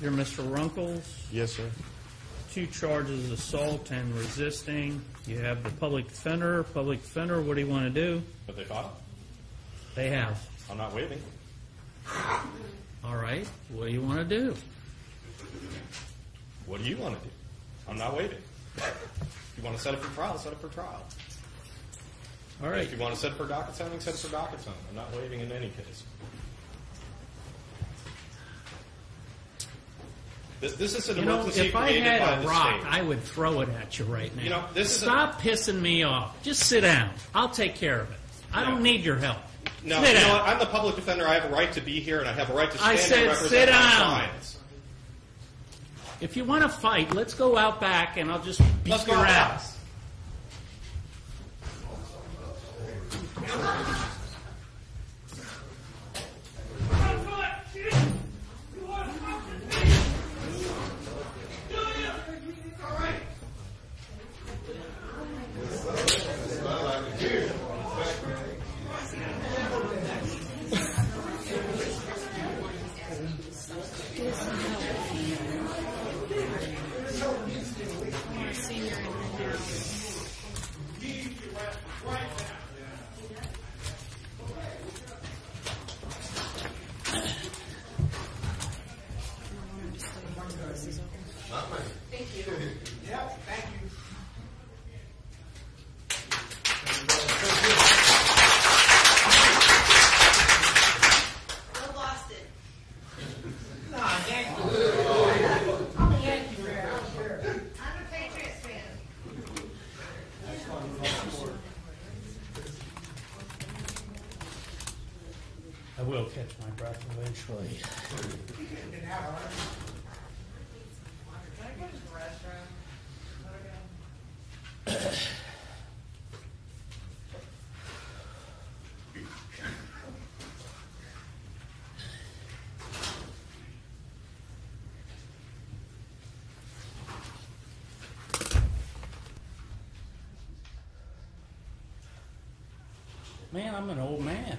You're Mr. Runkles. Yes, sir. Two charges, of assault and resisting. You have the public defender. Public defender, what do you want to do? But they fought. They have. I'm not waiving. All right, what do you want to do? What do you want to do? I'm not waiving. If you want to set it for trial, set it for trial. All right, If you want to set it for docket setting, set it for docket setting. I'm not waiving in any case. This, this is an you know, emergency if I created by had a the rock, state. I would throw it at you right now. You know, this is Stop pissing me off. Just sit down. I'll take care of it. I don't need your help. no, sit you know down. what? I'm the public defender. I have a right to be here, and I have a right to I stand said and represent sit my down. clients. If you want to fight, let's go out back and I'll just beat Let's go your out ass. Senior in the house. Bill Boston. I'm a Patriots fan. I will catch my breath eventually. Man, I'm an old man.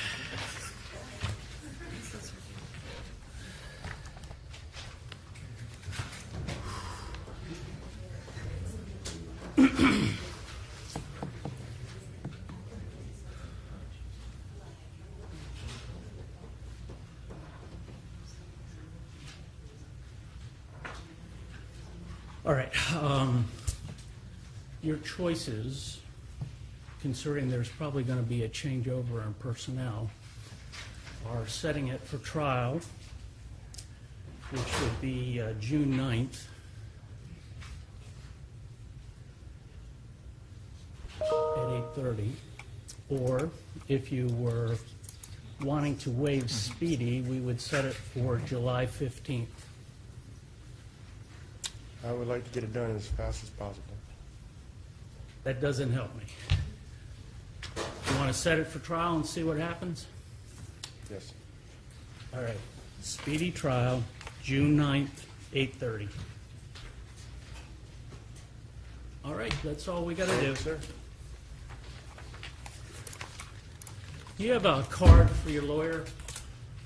All right. Um, your choices considering there's probably going to be a changeover in personnel, are setting it for trial, which would be uh, June 9th. At 8:30. Or if you were wanting to waive speedy, we would set it for July 15th. I would like to get it done as fast as possible. That doesn't help me. You want to set it for trial and see what happens? Yes. All right. Speedy trial, June 9th, 8:30. All right, that's all we got to do. Sir? Do you have a card for your lawyer,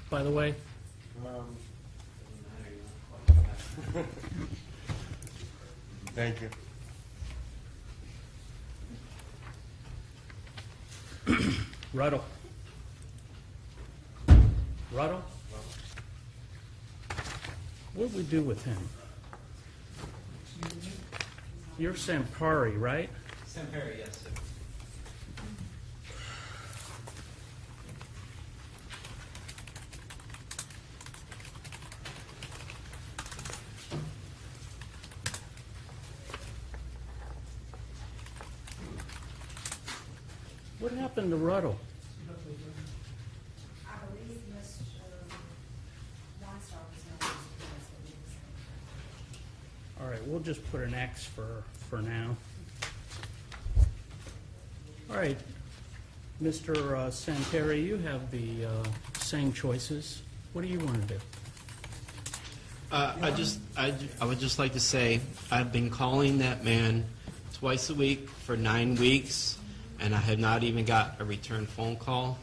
by the way? Thank you. Ruddle. Ruddle? What did we do with him? You're Sampari, right? Sam Perry, yes, sir. What happened to Ruddle? All right, we'll just put an X for, for now. All right, Mr. uh, Santeri, you have the uh, same choices. What do you want to do? Uh, I just, I, I would just like to say, I've been calling that man twice a week for nine weeks and I have not even got a return phone call.